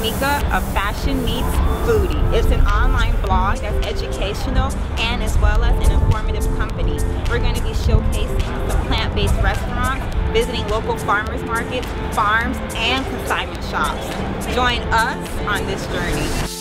Mika, of Fashion Meats Foodie. It's an online blog that's educational and as well as an informative company. We're going to be showcasing some plant-based restaurants, visiting local farmers markets, farms, and consignment shops. Join us on this journey.